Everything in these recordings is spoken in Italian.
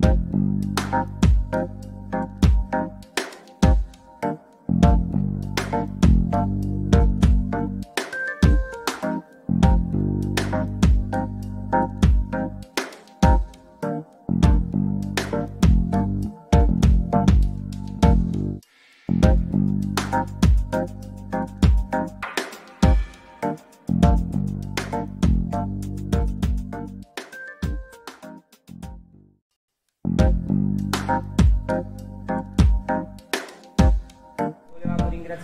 Thank you.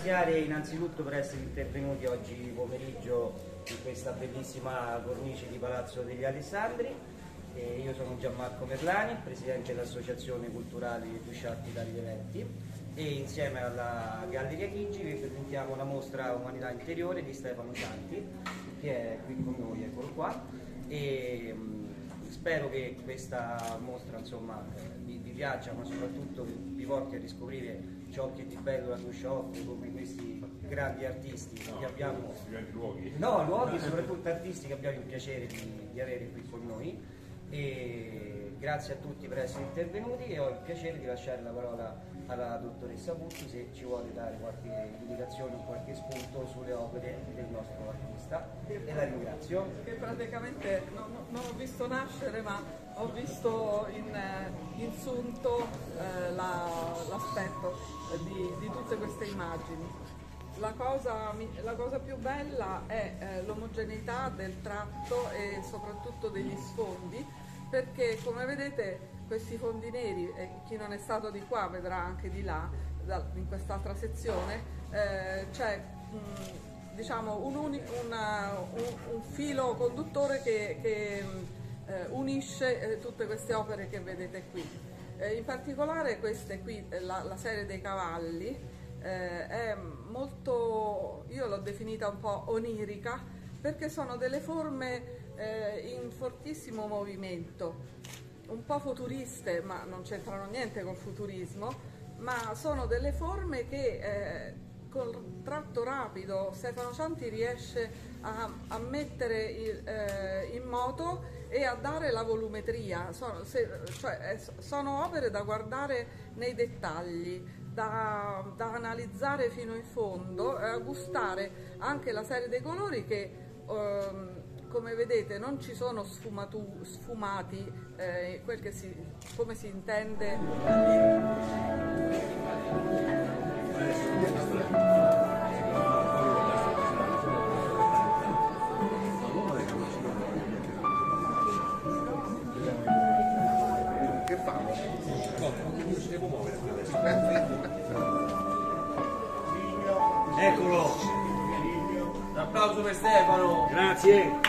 Ringraziare innanzitutto per essere intervenuti oggi pomeriggio in questa bellissima cornice di Palazzo degli Alessandri. E io sono Gianmarco Merlani, presidente dell'Associazione Culturale Dusciatti Italia Eventi e insieme alla Galleria Chigi vi presentiamo la mostra Umanità Interiore di Stefano Santi che è qui con noi, eccolo qua. E, spero che questa mostra insomma, eh, vi, vi piaccia ma soprattutto vi porti a riscoprire ciò che di bello Duscia offre come questi grandi artisti che abbiamo luoghi. No, luoghi soprattutto artisti che abbiamo il piacere di, di avere qui con noi e grazie a tutti per essere intervenuti e ho il piacere di lasciare la parola alla dottoressa Pucci se ci vuole dare qualche indicazione o qualche spunto sulle opere del nostro artista e la ringrazio. che praticamente non, non ho visto nascere ma ho visto in, eh, insunto eh, la- l'aspetto di, di tutte queste immagini. La cosa, la cosa più bella è eh, l'omogeneità del tratto e soprattutto degli sfondi perché come vedete questi fondi neri, e chi non è stato di qua vedrà anche di là, in quest'altra sezione, eh, c'è diciamo un, uni- un- un filo conduttore che, che, eh, unisce eh, tutte queste opere che vedete qui. Eh, in particolare queste qui, eh, la, la serie dei cavalli, è molto, io l'ho definita un po' onirica, perché sono delle forme eh, in fortissimo movimento, un po' futuriste, ma non c'entrano niente col futurismo, ma sono delle forme che eh, col tratto rapido Stefano Cianti riesce a, a mettere il- eh, in moto e a dare la volumetria. Sono, se- cioè, eh, sono opere da guardare nei dettagli, da, da analizzare fino in fondo e a gustare anche la serie dei colori che come vedete non ci sono sfumatu- sfumati, eh, quel che si, come si intende Che fanno? Eccolo! Applauso per Stefano! Grazie.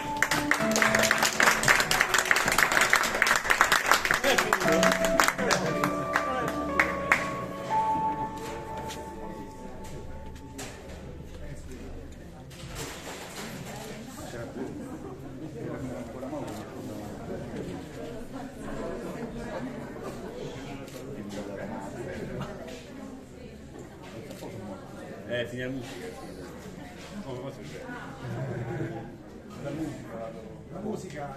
Eh, fine la musica. Oh, cosa c'è? La musica.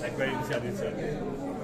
Ecco, iniziate, iniziate.